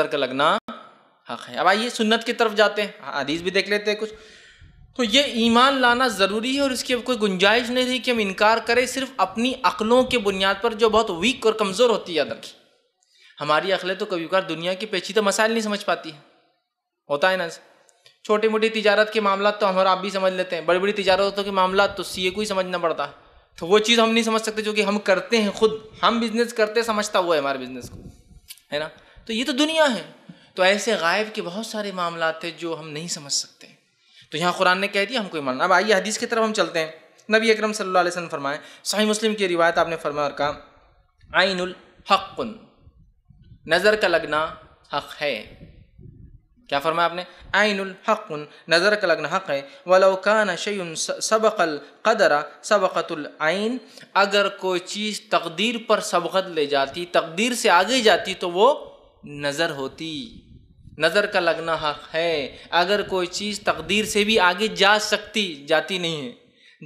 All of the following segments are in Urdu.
نظر کا لگنا حق ہے۔ اب آئیے سنت کی طرف جاتے ہیں۔ ہاں، حدیث بھی دیکھ لیتے ہیں کچھ۔ تو یہ ایمان لانا ضروری ہے اور اس کی کوئی گنجائش نہیں رہی کہ ہم انکار کریں صرف اپنی عقلوں کے بنیاد پر جو بہت ویک اور کمزور ہوتی ہے، یاد رکھی ہماری عقلیں تو کبھی کبھار دنیا کی پیچیدہ مسائل نہیں سمجھ پاتی ہیں۔ ہوتا ہے نا چھوٹی موٹی تجارت کے معاملات تو ہمارا آپ بھی سمجھ لیتے ہیں۔ بڑی بڑی تجارتوں کے معاملات تو سی اے کو ہی سمجھنا پڑتا ہے۔ تو وہ چیز ہم نہیں سمجھ سکتے جو کہ ہم کرتے ہیں خود۔ ہم بزنس کرتے سمجھتا ہوا ہے ہمارے بزنس کو۔ ہے نا؟ تو یہ تو دنیا ہے۔ تو ایسے غائب کے بہت سارے معاملات ہیں جو ہم نہیں سمجھ سکتے۔ تو یہاں قرآن نے کہہ دیا، ہم کوئی ماننا اب آئیے حدیث کی طرف ہم چلتے ہیں۔ نبی اکرم صلی اللہ علیہ وسلم فرمائے، صحیح مسلم کی روایت آپ نے فرمایا اور کہا عین الحق نظر کا لگنا حق ہے۔ کیا فرمایا آپ نے؟ عین الحق نظر کا لگنا حق ہے۔ ولو کان شیء سبق القدر، سبقت العین۔ اگر کوئی چیز تقدیر پر سبقت لے جاتی، تقدیر سے آگے جاتی تو وہ نظر ہوتی، نظر کا لگنا حق ہے۔ اگر کوئی چیز تقدیر سے بھی آگے جا سکتی، جاتی نہیں ہے۔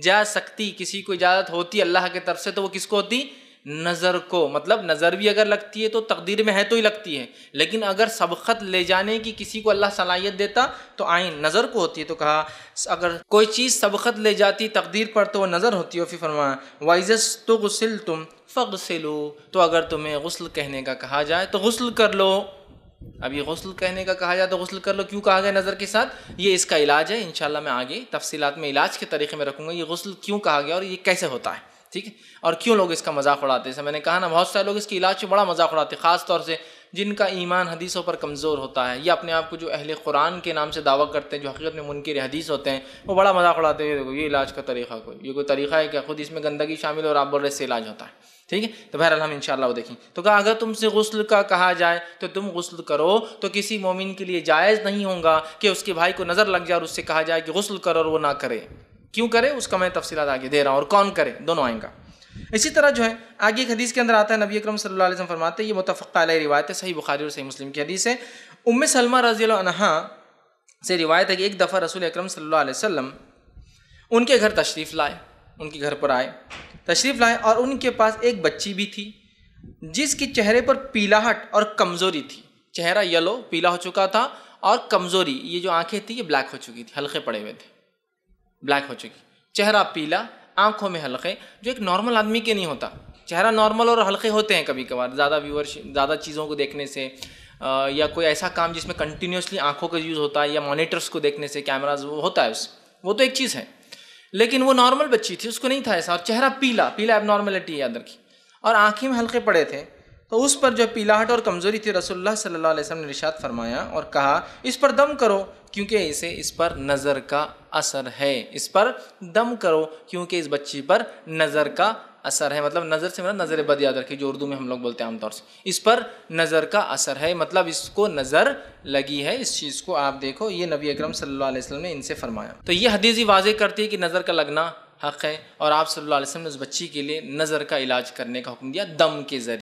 جا سکتی، کسی کو اجازت ہوتی اللہ کی طرف سے تو وہ کس کو ہوتی؟ نظر کو مطلب نظر بھی اگر لگتی ہے تو تقدیر میں ہے تو ہی لگتی ہے، لیکن اگر سبقت لے جانے کی کسی کو اللہ صلاحیت دیتا تو آئین نظر کو ہوتی ہے تو کہا، اگر کوئی چیز سبقت لے جاتی، تقدیر پر تو وہ نظر ہوتی ہے پھر فرمایا وائزس تو غسل تم فغ تو اگر تمہیں غسل کہنے کا کہا جائے تو غسل کر لو۔ اب یہ غسل کہنے کا کہا جائے تو غسل کر لو، کیوں کہا گیا نظر کے ساتھ؟ یہ اس کا علاج ہے، انشاءاللہ میں آگے تفصیلات میں علاج کے طریقے میں رکھوں گا، یہ غسل کیوں کہا گیا اور یہ کیسے ہوتا ہے۔ ٹھیک ہے؟ اور کیوں لوگ اس کا مذاق اڑاتے ہیں؟ جیسے میں نے کہا نا، بہت سارے لوگ اس کی علاج سے بڑا مذاق اڑاتے ہیں، خاص طور سے جن کا ایمان حدیثوں پر کمزور ہوتا ہے یا اپنے آپ کو جو اہل قرآن کے نام سے دعویٰ کرتے ہیں، جو حقیقت میں منکر حدیث ہوتے ہیں، وہ بڑا مذاق اڑاتے ہیں، دیکھو یہ علاج کا طریقہ کوئی، یہ کوئی طریقہ ہے کہ خود اس میں گندگی شامل اور آپ بول رہے سے علاج ہوتا ہے، ٹھیک ہے؟ تو بہرحال ہم انشاءاللہ وہ دیکھیں۔ تو کہا، اگر تم سے غسل کا کہا جائے تو تم غسل کرو، تو کسی مومن کے لیے جائز نہیں ہوگا کہ اس کے بھائی کو نظر لگ جائے اور اس سے کہا جائے کہ غسل کرو اور وہ نہ کرے۔ کیوں کرے؟ اس کا میں تفصیلات آگے دے رہا ہوں اور کون کرے؟ دونوں آئیں گا۔ اسی طرح جو ہے، آگے ایک حدیث کے اندر آتا ہے، نبی اکرم صلی اللہ علیہ وسلم فرماتے ہیں، یہ متفق علیہ روایت ہے، صحیح بخاری اور صحیح مسلم کی حدیث ہے۔ ام سلمہ رضی اللہ عنہ سے روایت ہے کہ ایک دفعہ رسول اکرم صلی اللہ علیہ وسلم ان کے گھر تشریف لائے، ان کے گھر پر آئے، تشریف لائے اور ان کے پاس ایک بچی بھی تھی، جس کی چہرے پر پیلاہٹ اور کمزوری تھی۔ چہرہ یلو، پیلا ہو چکا تھا اور کمزوری، یہ جو آنکھیں تھیں، یہ بلیک ہو چکی تھی حلقے پڑے ہوئے تھے۔ بلیک ہو چکی۔ چہرہ پیلا، آنکھوں میں حلقے، جو ایک نارمل آدمی کے نہیں ہوتا۔ چہرہ نارمل اور حلقے ہوتے ہیں کبھی کبھار، زیادہ ویور زیادہ چیزوں کو دیکھنے سے یا کوئی ایسا کام جس میں کنٹینیوسلی آنکھوں کا یوز ہوتا ہے، یا مانیٹرس کو دیکھنے سے کیمراز وہ ہوتا ہے اس۔ وہ تو ایک چیز ہے۔ لیکن وہ نارمل بچی تھی، اس کو نہیں تھا ایسا۔ اور چہرہ پیلا پیلا اب نارملٹی ہے ادر کی اور آنکھیں میں حلقے پڑے تھے۔ تو اس پر جو پیلاہٹ اور کمزوری تھی رسول اللہ صلی اللہ علیہ وسلم نے رشاد فرمایا اور کہا، اس پر دم کرو کیونکہ اسے اس پر نظر کا اثر ہے۔ اس پر دم کرو کیونکہ اس بچی پر نظر کا اثر ہے۔ مطلب نظر سے مطلب نظر بد یاد رکھی جو اردو میں ہم لوگ بولتے ہیں عام طور سے۔ اس پر نظر کا اثر ہے مطلب اس کو نظر لگی ہے۔ اس چیز کو آپ دیکھو، یہ نبی اکرم صلی اللہ علیہ وسلم نے ان سے فرمایا۔ تو یہ حدیث ہی واضح کرتی ہے کہ نظر کا لگنا حق ہے اور آپ صلی اللہ علیہ وسلم نے اس بچی کے لیے نظر کا علاج کرنے کا حکم دیا دم کے ذریعے۔